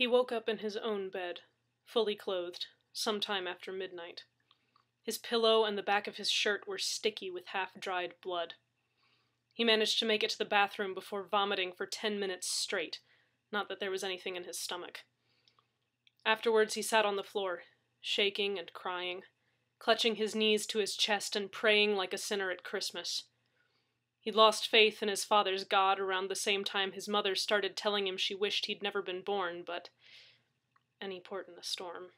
He woke up in his own bed, fully clothed, some time after midnight. His pillow and the back of his shirt were sticky with half dried blood. He managed to make it to the bathroom before vomiting for ten minutes straight, not that there was anything in his stomach. Afterwards, he sat on the floor, shaking and crying, clutching his knees to his chest and praying like a sinner at Christmas. He'd lost faith in his father's God around the same time his mother started telling him she wished he'd never been born, but any port in a storm.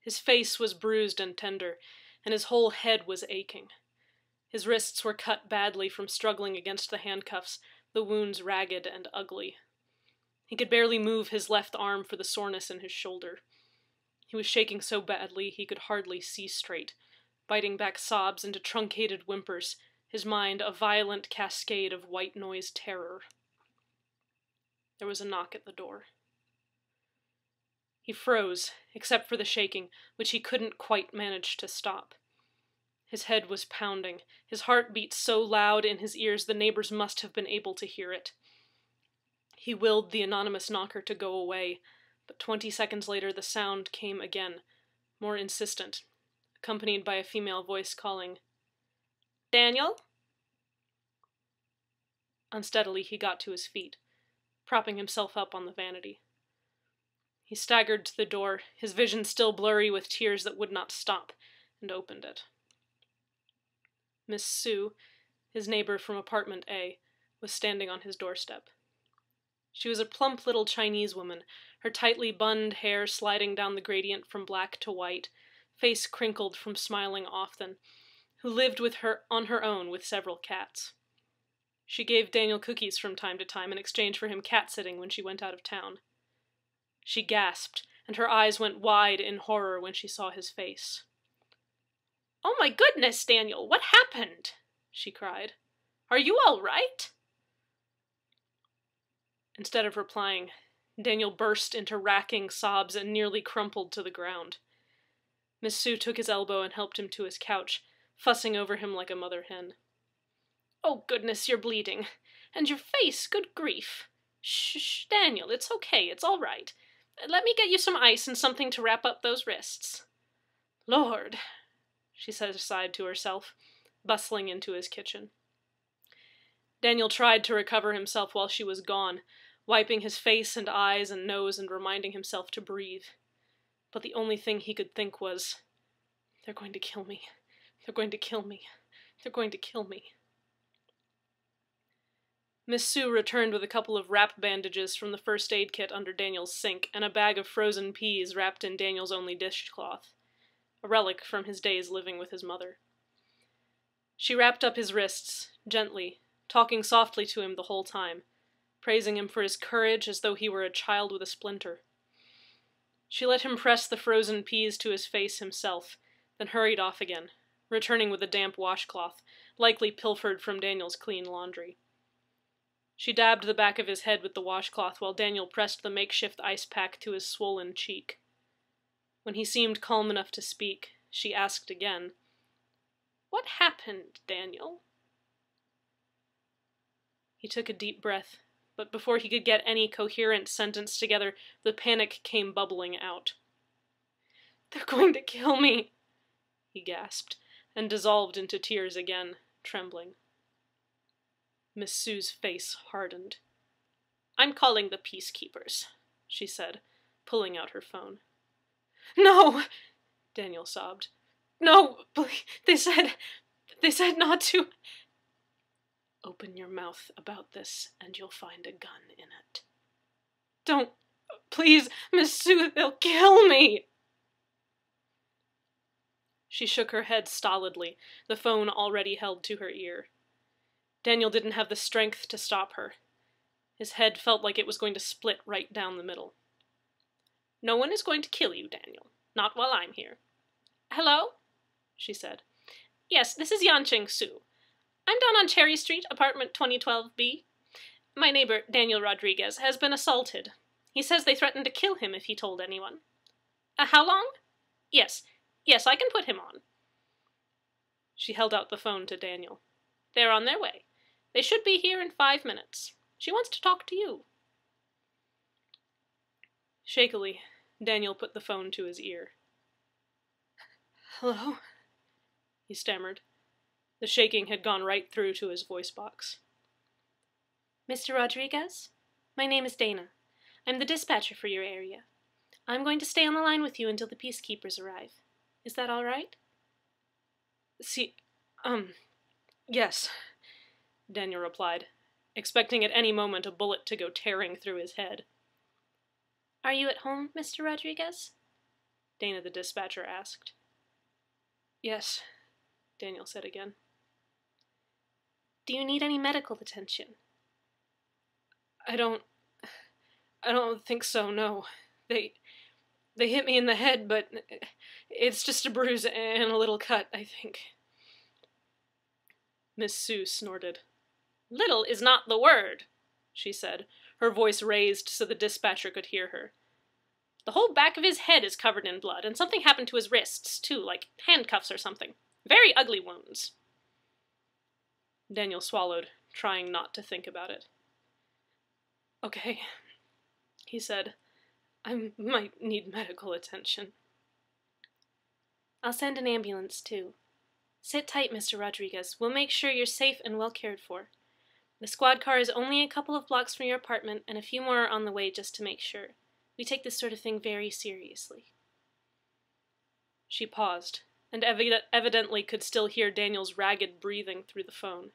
His face was bruised and tender, and his whole head was aching. His wrists were cut badly from struggling against the handcuffs, the wounds ragged and ugly. He could barely move his left arm for the soreness in his shoulder. He was shaking so badly he could hardly see straight, biting back sobs into truncated whimpers his mind a violent cascade of white noise terror. There was a knock at the door. He froze, except for the shaking, which he couldn't quite manage to stop. His head was pounding, his heart beat so loud in his ears the neighbors must have been able to hear it. He willed the anonymous knocker to go away, but twenty seconds later the sound came again, more insistent, accompanied by a female voice calling, Daniel? Unsteadily, he got to his feet, propping himself up on the vanity. He staggered to the door, his vision still blurry with tears that would not stop, and opened it. Miss Su, his neighbor from apartment A, was standing on his doorstep. She was a plump little Chinese woman, her tightly bunned hair sliding down the gradient from black to white, face crinkled from smiling often, who lived with her on her own with several cats. She gave Daniel cookies from time to time in exchange for him cat sitting when she went out of town. She gasped, and her eyes went wide in horror when she saw his face. Oh my goodness, Daniel, what happened? she cried. Are you all right? Instead of replying, Daniel burst into racking sobs and nearly crumpled to the ground. Miss Su took his elbow and helped him to his couch, fussing over him like a mother hen. Oh, goodness, you're bleeding. And your face, good grief. Shh, shh, Daniel, it's okay, it's all right. Let me get you some ice and something to wrap up those wrists. Lord, she said aside to herself, bustling into his kitchen. Daniel tried to recover himself while she was gone, wiping his face and eyes and nose and reminding himself to breathe. But the only thing he could think was, They're going to kill me. They're going to kill me. They're going to kill me. Miss Su returned with a couple of wrap bandages from the first aid kit under Daniel's sink and a bag of frozen peas wrapped in Daniel's only dishcloth, a relic from his days living with his mother. She wrapped up his wrists, gently, talking softly to him the whole time, praising him for his courage as though he were a child with a splinter. She let him press the frozen peas to his face himself, then hurried off again, returning with a damp washcloth, likely pilfered from Daniel's clean laundry. She dabbed the back of his head with the washcloth while Daniel pressed the makeshift ice pack to his swollen cheek. When he seemed calm enough to speak, she asked again, What happened, Daniel? He took a deep breath, but before he could get any coherent sentence together, the panic came bubbling out. They're going to kill me, he gasped, and dissolved into tears again, trembling. Miss Su's face hardened. I'm calling the peacekeepers, she said, pulling out her phone. No! Daniel sobbed. No. They said. They said not to. Open your mouth about this, and you'll find a gun in it. Don't. Please, Miss Su, they'll kill me! She shook her head stolidly, the phone already held to her ear. Daniel didn't have the strength to stop her. His head felt like it was going to split right down the middle. No one is going to kill you, Daniel. Not while I'm here. Hello? she said. Yes, this is Yanqing Su. I'm down on Cherry Street, apartment 2012B. My neighbor, Daniel Rodriguez, has been assaulted. He says they threatened to kill him if he told anyone. Uh, how long? Yes, yes, I can put him on. She held out the phone to Daniel. They're on their way. They should be here in five minutes. She wants to talk to you. Shakily, Daniel put the phone to his ear. Hello? he stammered. The shaking had gone right through to his voice box. Mr. Rodriguez? My name is Dana. I'm the dispatcher for your area. I'm going to stay on the line with you until the peacekeepers arrive. Is that all right? See, um, yes, Daniel replied, expecting at any moment a bullet to go tearing through his head. Are you at home, Mr. Rodriguez? Dana the dispatcher asked. Yes, Daniel said again. Do you need any medical attention? I don't. I don't think so, no. They. They hit me in the head, but it's just a bruise and a little cut, I think. Miss Su snorted. Little is not the word, she said, her voice raised so the dispatcher could hear her. The whole back of his head is covered in blood, and something happened to his wrists, too, like handcuffs or something. Very ugly wounds. Daniel swallowed, trying not to think about it. Okay, he said. I might need medical attention. I'll send an ambulance, too. Sit tight, Mr. Rodriguez. We'll make sure you're safe and well cared for. The squad car is only a couple of blocks from your apartment, and a few more are on the way just to make sure. We take this sort of thing very seriously. She paused, and evi evidently could still hear Daniel's ragged breathing through the phone.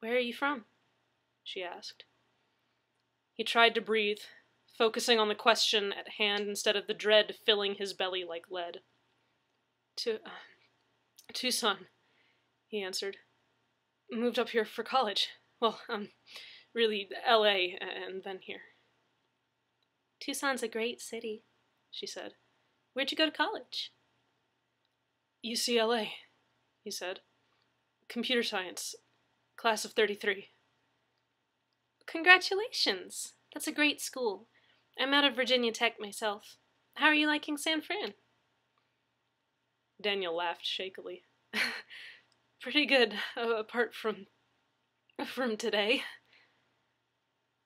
Where are you from? she asked. He tried to breathe, focusing on the question at hand instead of the dread filling his belly like lead. To, uh, Tucson, he answered. Moved up here for college. Well, um, really, L.A. and then here. Tucson's a great city, she said. Where'd you go to college? UCLA, he said. Computer science, class of 33. Congratulations! That's a great school. I'm out of Virginia Tech myself. How are you liking San Fran? Daniel laughed shakily. Pretty good, uh, apart from. from today.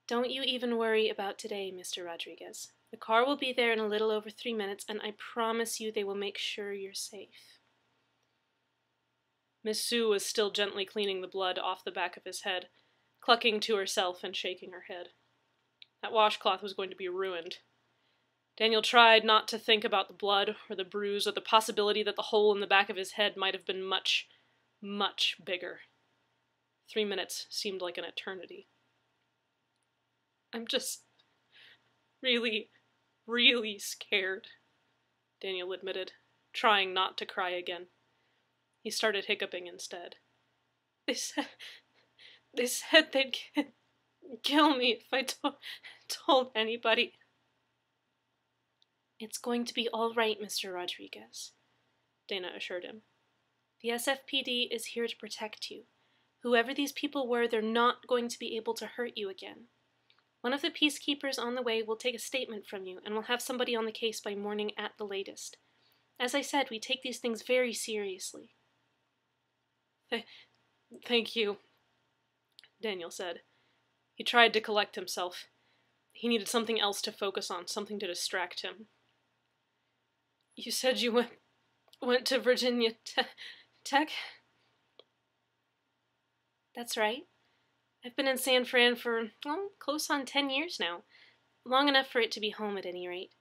Don't you even worry about today, Mr. Rodriguez. The car will be there in a little over three minutes, and I promise you they will make sure you're safe. Miss Su was still gently cleaning the blood off the back of his head, clucking to herself and shaking her head. That washcloth was going to be ruined. Daniel tried not to think about the blood or the bruise or the possibility that the hole in the back of his head might have been much, much bigger. Three minutes seemed like an eternity. I'm just really, really scared, Daniel admitted, trying not to cry again. He started hiccuping instead. They said, they said they'd kill me if I to told anybody. It's going to be all right, Mr. Rodriguez, Dana assured him. The SFPD is here to protect you. Whoever these people were, they're not going to be able to hurt you again. One of the peacekeepers on the way will take a statement from you, and we'll have somebody on the case by morning at the latest. As I said, we take these things very seriously. Th thank you, Daniel said. He tried to collect himself. He needed something else to focus on, something to distract him. You said you went went to Virginia te Tech? That's right. I've been in San Fran for, well, close on ten years now. Long enough for it to be home at any rate.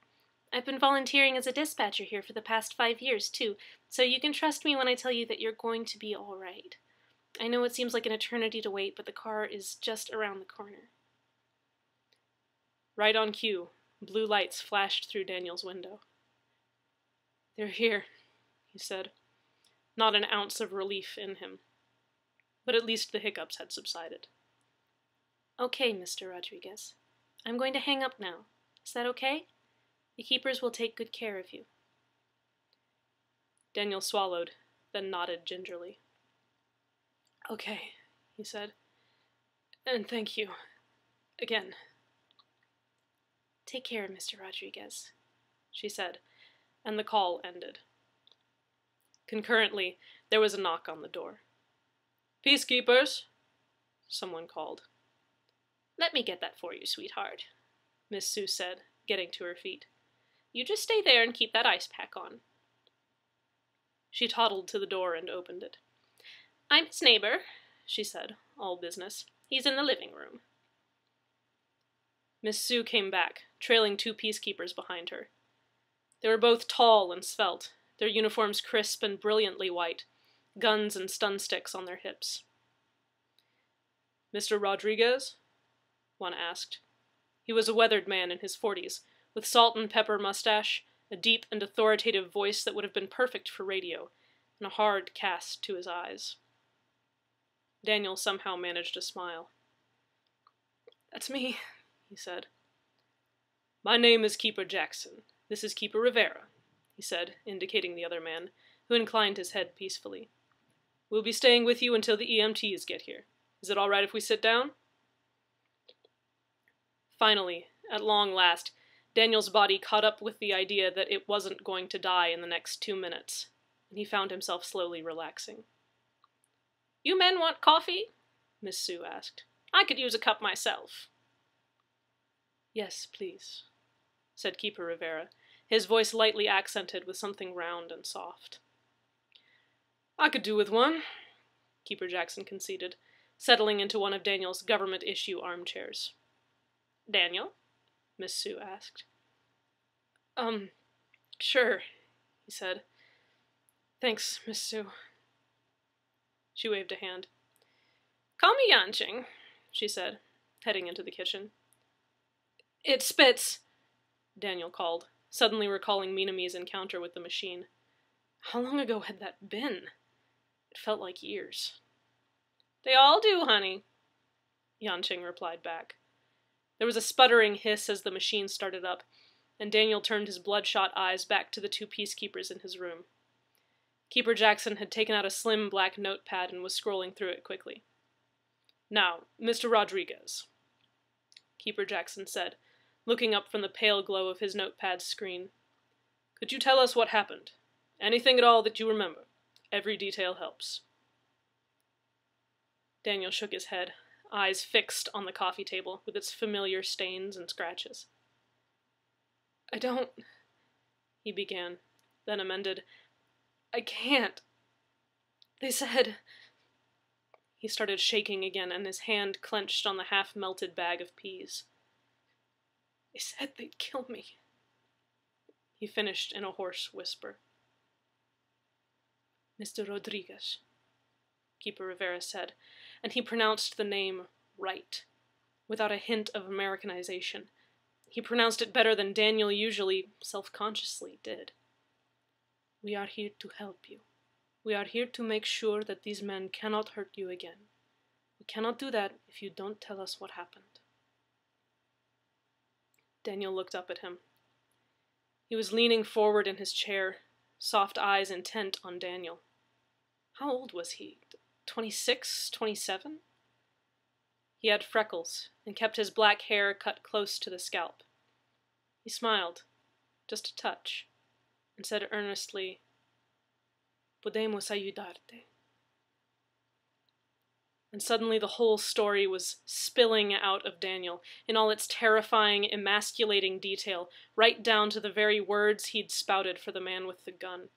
I've been volunteering as a dispatcher here for the past five years, too, so you can trust me when I tell you that you're going to be all right. I know it seems like an eternity to wait, but the car is just around the corner. Right on cue, blue lights flashed through Daniel's window. They're here, he said, not an ounce of relief in him. But at least the hiccups had subsided. Okay, Mr. Rodriguez. I'm going to hang up now. Is that okay? The keepers will take good care of you. Daniel swallowed, then nodded gingerly. Okay, he said. And thank you. Again. Take care, Mr. Rodriguez, she said, and the call ended. Concurrently, there was a knock on the door. Peacekeepers, someone called. Let me get that for you, sweetheart, Miss Su said, getting to her feet. You just stay there and keep that ice pack on. She toddled to the door and opened it. I'm his neighbor, she said, all business. He's in the living room. Miss Su came back, trailing two peacekeepers behind her. They were both tall and svelte, their uniforms crisp and brilliantly white, guns and stun sticks on their hips. Mr. Rodriguez? One asked. He was a weathered man in his forties, with salt and pepper mustache, a deep and authoritative voice that would have been perfect for radio, and a hard cast to his eyes. Daniel somehow managed a smile. That's me, he said. My name is Keeper Jackson. This is Keeper Rivera, he said, indicating the other man, who inclined his head peacefully. We'll be staying with you until the EMTs get here. Is it all right if we sit down? Finally, at long last, Daniel's body caught up with the idea that it wasn't going to die in the next two minutes, and he found himself slowly relaxing. You men want coffee? Miss Su asked. I could use a cup myself. Yes, please, said Keeper Rivera, his voice lightly accented with something round and soft. I could do with one, Keeper Jackson conceded, settling into one of Daniel's government issue armchairs. Daniel? Miss Su asked. Um, sure, he said. Thanks, Miss Sue. She waved a hand. Call me Yanqing, she said, heading into the kitchen. It spits, Daniel called, suddenly recalling Minami's encounter with the machine. How long ago had that been? It felt like years. They all do, honey, Yanqing replied back. There was a sputtering hiss as the machine started up, and Daniel turned his bloodshot eyes back to the two peacekeepers in his room. Keeper Jackson had taken out a slim black notepad and was scrolling through it quickly. Now, Mr. Rodriguez, Keeper Jackson said, looking up from the pale glow of his notepad screen. Could you tell us what happened? Anything at all that you remember? Every detail helps. Daniel shook his head, eyes fixed on the coffee table with its familiar stains and scratches. I don't, he began, then amended, I can't. They said. He started shaking again, and his hand clenched on the half melted bag of peas. They said they'd kill me. He finished in a hoarse whisper. Mr. Rodriguez, Keeper Rivera said, and he pronounced the name right, without a hint of Americanization. He pronounced it better than Daniel usually, self consciously, did. We are here to help you. We are here to make sure that these men cannot hurt you again. We cannot do that if you don't tell us what happened. Daniel looked up at him. He was leaning forward in his chair, soft eyes intent on Daniel. How old was he? Twenty-six, twenty-seven? He had freckles and kept his black hair cut close to the scalp. He smiled, just a touch and said earnestly, Podemos ayudarte. And suddenly the whole story was spilling out of Daniel in all its terrifying, emasculating detail, right down to the very words he'd spouted for the man with the gun.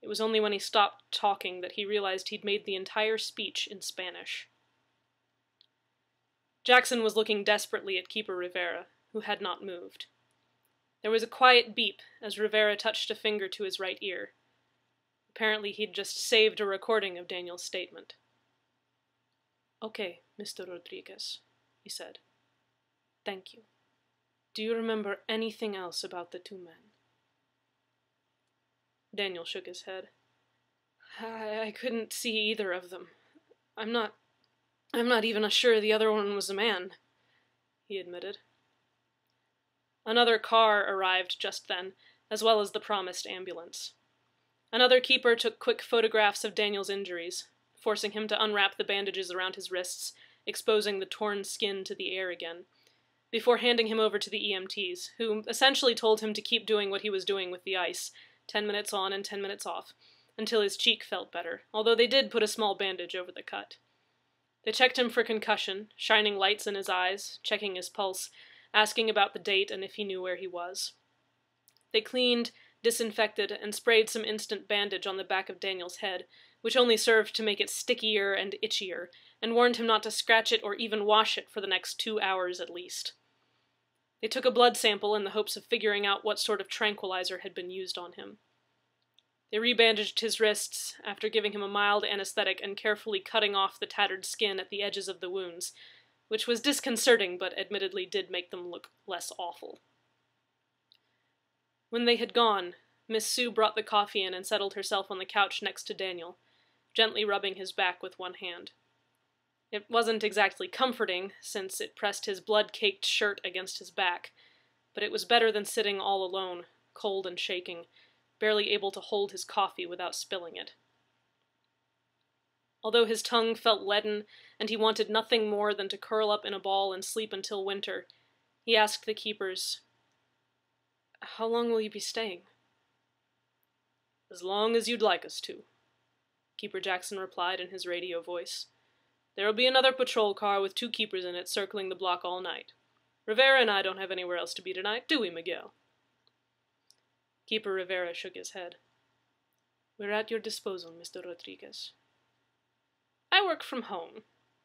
It was only when he stopped talking that he realized he'd made the entire speech in Spanish. Jackson was looking desperately at Keeper Rivera, who had not moved. There was a quiet beep as Rivera touched a finger to his right ear. Apparently, he'd just saved a recording of Daniel's statement. Okay, Mr. Rodriguez, he said. Thank you. Do you remember anything else about the two men? Daniel shook his head. I, I couldn't see either of them. I'm not. I'm not even sure the other one was a man, he admitted. Another car arrived just then, as well as the promised ambulance. Another keeper took quick photographs of Daniel's injuries, forcing him to unwrap the bandages around his wrists, exposing the torn skin to the air again, before handing him over to the EMTs, who essentially told him to keep doing what he was doing with the ice, ten minutes on and ten minutes off, until his cheek felt better, although they did put a small bandage over the cut. They checked him for concussion, shining lights in his eyes, checking his pulse, asking about the date and if he knew where he was. They cleaned, disinfected, and sprayed some instant bandage on the back of Daniel's head, which only served to make it stickier and itchier, and warned him not to scratch it or even wash it for the next two hours at least. They took a blood sample in the hopes of figuring out what sort of tranquilizer had been used on him. They rebandaged his wrists after giving him a mild anesthetic and carefully cutting off the tattered skin at the edges of the wounds, which was disconcerting but admittedly did make them look less awful. When they had gone, Miss Su brought the coffee in and settled herself on the couch next to Daniel, gently rubbing his back with one hand. It wasn't exactly comforting, since it pressed his blood caked shirt against his back, but it was better than sitting all alone, cold and shaking, barely able to hold his coffee without spilling it. Although his tongue felt leaden and he wanted nothing more than to curl up in a ball and sleep until winter, he asked the keepers, How long will you be staying? As long as you'd like us to, Keeper Jackson replied in his radio voice. There'll be another patrol car with two keepers in it circling the block all night. Rivera and I don't have anywhere else to be tonight, do we, Miguel? Keeper Rivera shook his head. We're at your disposal, Mr. Rodriguez. I work from home,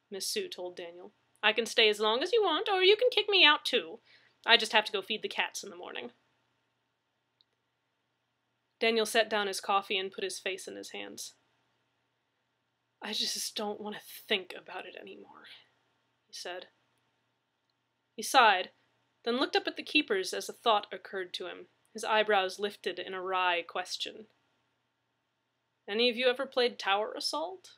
Miss Su told Daniel. I can stay as long as you want, or you can kick me out too. I just have to go feed the cats in the morning. Daniel set down his coffee and put his face in his hands. I just don't want to think about it anymore, he said. He sighed, then looked up at the keepers as a thought occurred to him his eyebrows lifted in a wry question. Any of you ever played Tower Assault?